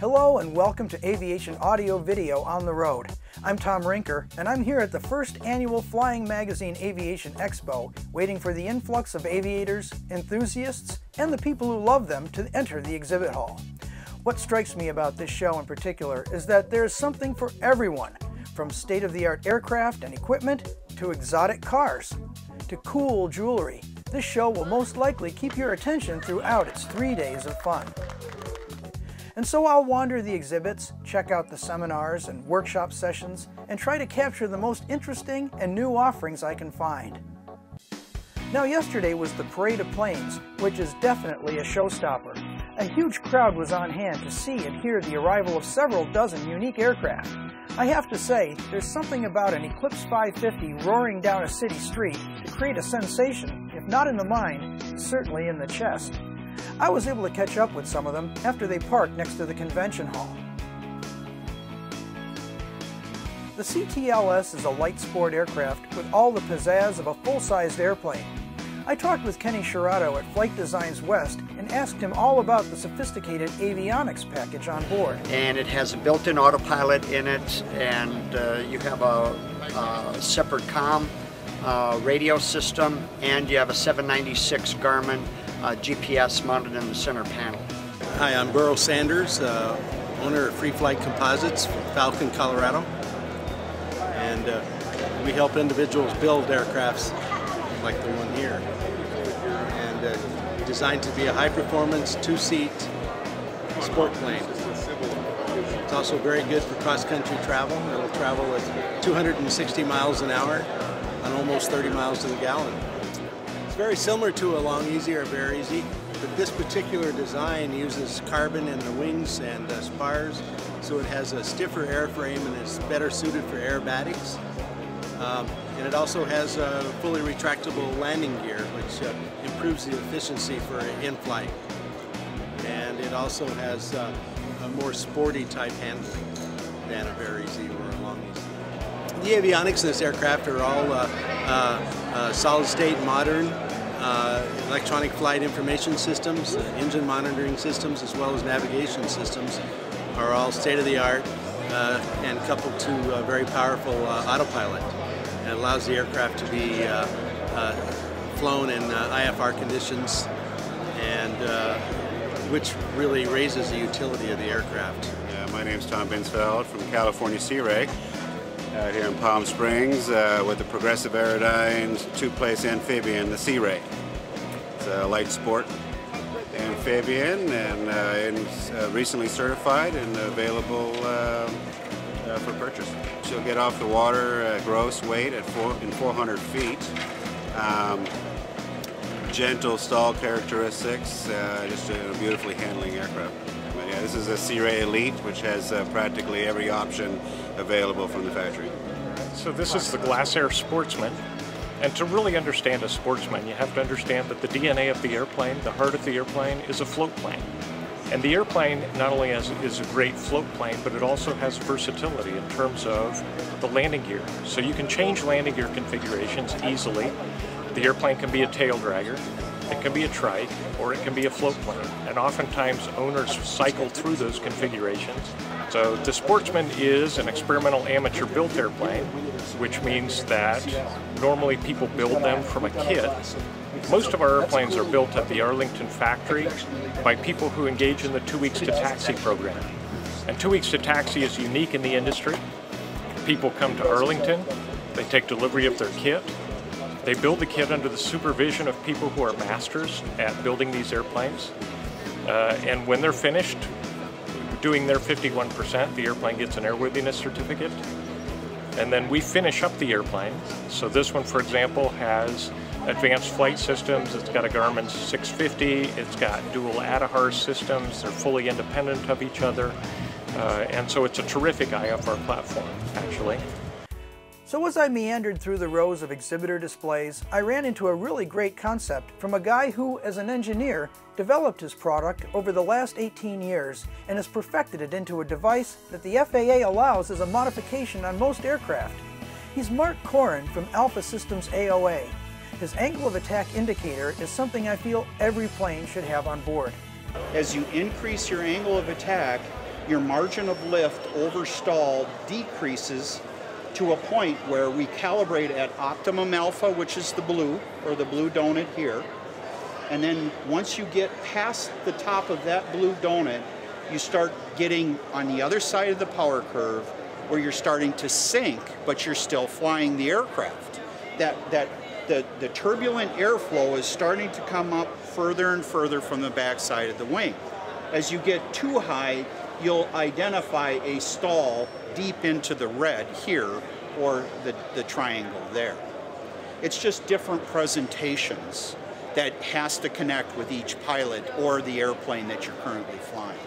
Hello and welcome to Aviation Audio Video on the Road. I'm Tom Rinker and I'm here at the first annual Flying Magazine Aviation Expo waiting for the influx of aviators, enthusiasts, and the people who love them to enter the exhibit hall. What strikes me about this show in particular is that there's something for everyone, from state-of-the-art aircraft and equipment to exotic cars to cool jewelry. This show will most likely keep your attention throughout its three days of fun. And so I'll wander the exhibits, check out the seminars and workshop sessions, and try to capture the most interesting and new offerings I can find. Now yesterday was the Parade of Planes, which is definitely a showstopper. A huge crowd was on hand to see and hear the arrival of several dozen unique aircraft. I have to say, there's something about an Eclipse 550 roaring down a city street to create a sensation, not in the mind, certainly in the chest. I was able to catch up with some of them after they parked next to the convention hall. The CTLS is a light sport aircraft with all the pizzazz of a full-sized airplane. I talked with Kenny Shirato at Flight Designs West and asked him all about the sophisticated avionics package on board. And it has a built-in autopilot in it, and uh, you have a, a separate com uh, radio system, and you have a 796 Garmin uh, GPS mounted in the center panel. Hi, I'm Burrow Sanders, uh, owner of Free Flight Composites Falcon, Colorado. And uh, we help individuals build aircrafts like the one here. And uh, designed to be a high performance, two seat sport plane. It's also very good for cross country travel. It'll travel at 260 miles an hour on almost 30 miles to the gallon. It's very similar to a Long-EZ or VariEze, but this particular design uses carbon in the wings and uh, spars, so it has a stiffer airframe and is better suited for aerobatics. Um, and it also has a fully retractable landing gear, which uh, improves the efficiency for in-flight. And it also has uh, a more sporty type handling than a VariEze or a Long-EZ. The avionics in this aircraft are all uh, uh, uh solid-state modern uh, electronic flight information systems, engine monitoring systems, as well as navigation systems are all state-of-the-art uh, and coupled to a very powerful autopilot. It allows the aircraft to be flown in IFR conditions and which really raises the utility of the aircraft. Yeah, my name is Tom Binsfeld from California SeaRey out here in Palm Springs uh, with the Progressive Aerodyne two-place amphibian, the SeaRey. It's a light sport amphibian and, uh, uh, recently certified and available uh, uh, for purchase. She'll get off the water gross weight at four, in 400 feet. Um, gentle stall characteristics, uh, just a beautifully handling aircraft. Yeah, this is a SeaRey Elite, which has uh, practically every option available from the factory. So this is the Glasair Sportsman. And to really understand a sportsman, you have to understand that the DNA of the airplane, the heart of the airplane, is a float plane. And the airplane not only has, is a great float plane, but it also has versatility in terms of the landing gear. So you can change landing gear configurations easily. The airplane can be a tail dragger, it can be a trike, or it can be a float plane. And oftentimes owners cycle through those configurations. So the Sportsman is an experimental amateur built airplane, which means that normally people build them from a kit. Most of our airplanes are built at the Arlington factory by people who engage in the Two Weeks to Taxi program. And Two Weeks to Taxi is unique in the industry. People come to Arlington, they take delivery of their kit, they build the kit under the supervision of people who are masters at building these airplanes. Uh, and when they're finished doing their 51%, the airplane gets an airworthiness certificate. And then we finish up the airplane. So this one, for example, has advanced flight systems. It's got a Garmin 650. It's got dual ADAHRS systems. They're fully independent of each other. Uh, and so it's a terrific IFR platform, actually. So as I meandered through the rows of exhibitor displays, I ran into a really great concept from a guy who, as an engineer, developed his product over the last 18 years and has perfected it into a device that the FAA allows as a modification on most aircraft. He's Mark Corin from Alpha Systems AOA. His angle of attack indicator is something I feel every plane should have on board. As you increase your angle of attack, your margin of lift over stall decreases to a point where we calibrate at optimum alpha, which is the blue, or the blue donut here. And then once you get past the top of that blue donut, you start getting on the other side of the power curve where you're starting to sink, but you're still flying the aircraft. That, that the, the turbulent airflow is starting to come up further and further from the backside of the wing. As you get too high, you'll identify a stall deep into the red here or the, the triangle there. It's just different presentations that has to connect with each pilot or the airplane that you're currently flying.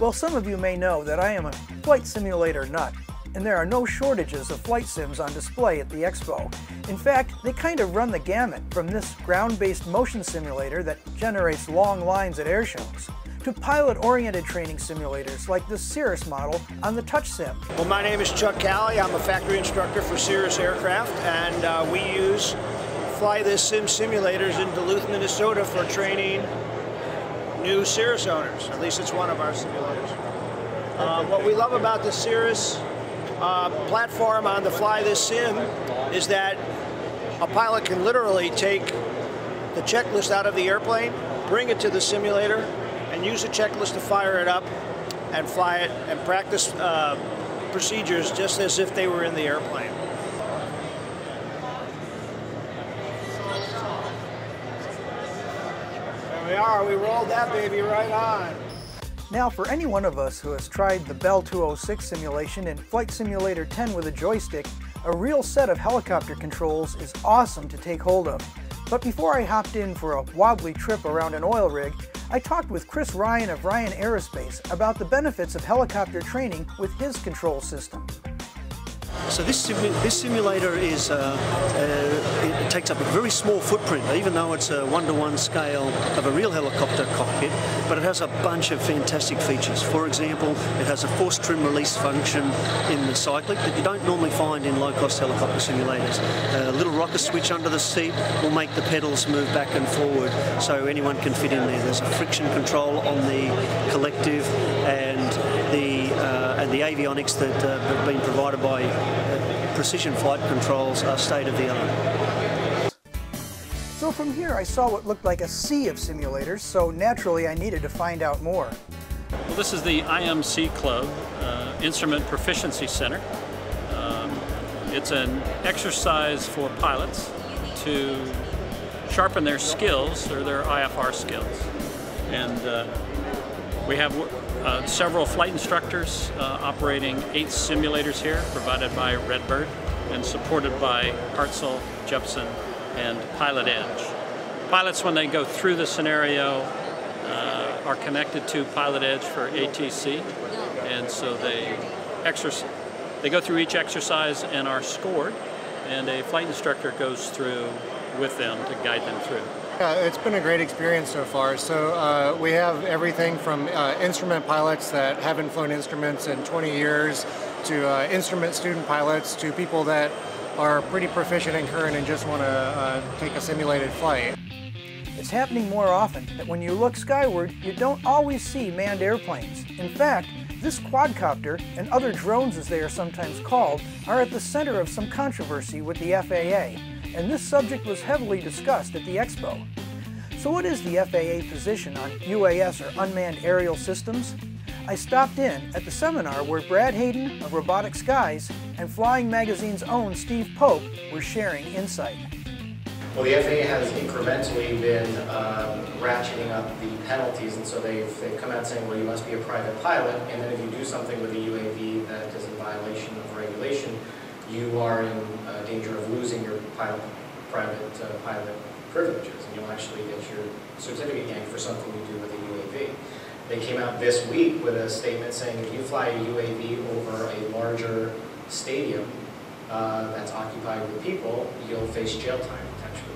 Well, some of you may know that I am a flight simulator nut, and there are no shortages of flight sims on display at the Expo. In fact, they kind of run the gamut from this ground-based motion simulator that generates long lines at air shows to pilot-oriented training simulators like the Cirrus model on the TouchSim. Well, my name is Chuck Calley. I'm a factory instructor for Cirrus Aircraft, and uh, we use Fly This Sim simulators in Duluth, Minnesota for training new Cirrus owners. At least it's one of our simulators. Uh, what we love about the Cirrus uh, platform on the Fly This Sim is that a pilot can literally take the checklist out of the airplane, bring it to the simulator, use a checklist to fire it up and fly it and practice uh, procedures just as if they were in the airplane. There we are, we rolled that baby right on. Now, for any one of us who has tried the Bell 206 simulation in Flight Simulator 10 with a joystick, a real set of helicopter controls is awesome to take hold of. But before I hopped in for a wobbly trip around an oil rig, I talked with Chris Ryan of Ryan Aerospace about the benefits of helicopter training with his control system. So this, this simulator is uh, uh, it takes up a very small footprint, even though it's a one-to-one scale of a real helicopter cockpit, but it has a bunch of fantastic features. For example, it has a force trim release function in the cyclic that you don't normally find in low-cost helicopter simulators. A little rocker switch under the seat will make the pedals move back and forward so anyone can fit in there. There's a friction control on the collective and the uh, and the avionics that uh, have been provided by uh, Precision Flight Controls are state of the art. So from here I saw what looked like a sea of simulators, so naturally I needed to find out more. Well, this is the IMC Club uh, Instrument Proficiency Center. Um, it's an exercise for pilots to sharpen their skills or their IFR skills. And uh, we have uh, several flight instructors uh, operating eight simulators here provided by Redbird and supported by Hartzell, Jeppesen, and Pilot Edge. Pilots, when they go through the scenario, uh, are connected to Pilot Edge for ATC, and so they. They go through each exercise and are scored, and a flight instructor goes through with them to guide them through. Yeah, it's been a great experience so far. So uh, we have everything from uh, instrument pilots that haven't flown instruments in 20 years to uh, instrument student pilots to people that are pretty proficient in current and just want to uh, take a simulated flight. It's happening more often that when you look skyward, you don't always see manned airplanes. In fact, this quadcopter, and other drones as they are sometimes called, are at the center of some controversy with the FAA and this subject was heavily discussed at the Expo. So what is the FAA position on UAS or unmanned aerial systems? I stopped in at the seminar where Brad Hayden of Robotic Skies and Flying Magazine's own Steve Pope were sharing insight. Well, the FAA has incrementally been um, ratcheting up the penalties, and so they've, they've come out saying, well, you must be a private pilot, and then if you do something with a UAV that is in violation of regulation, you are in uh, danger of losing your pilot, private uh, pilot privileges, and you'll actually get your certificate yanked for something you do with a UAV. They came out this week with a statement saying if you fly a UAV over a larger stadium uh, that's occupied with people, you'll face jail time potentially.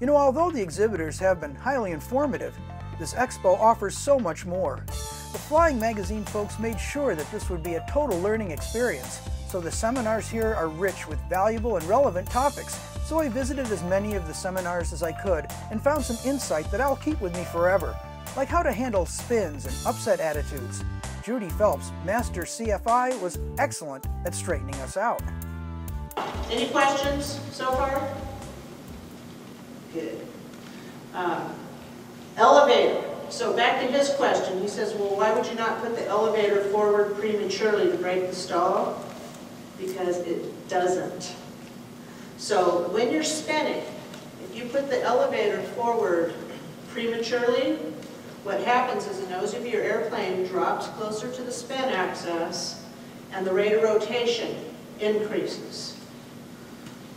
You know, although the exhibitors have been highly informative, this expo offers so much more. The Flying Magazine folks made sure that this would be a total learning experience so the seminars here are rich with valuable and relevant topics So I visited as many of the seminars as I could and found some insight that I'll keep with me forever, like how to handle spins and upset attitudes. Judy Phelps, Master CFI, was excellent at straightening us out. Any questions so far? Good. Um, elevator. So back to his question, he says, well, why would you not put the elevator forward prematurely to break the stall? Because it doesn't. So when you're spinning, if you put the elevator forward prematurely, what happens is the nose of your airplane drops closer to the spin axis and the rate of rotation increases.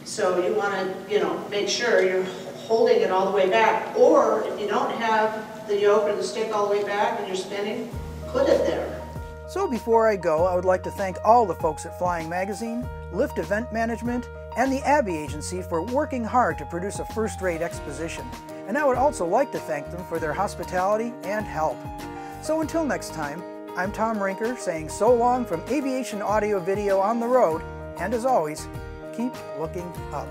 So you want to, you know, make sure you're holding it all the way back. Or if you don't have the yoke or the stick all the way back and you're spinning, put it there. So before I go, I would like to thank all the folks at Flying Magazine, Lift Event Management, and the Abbi Agency for working hard to produce a first-rate exposition. And I would also like to thank them for their hospitality and help. So until next time, I'm Tom Rinker saying so long from Aviation Audio Video on the Road, and as always, keep looking up.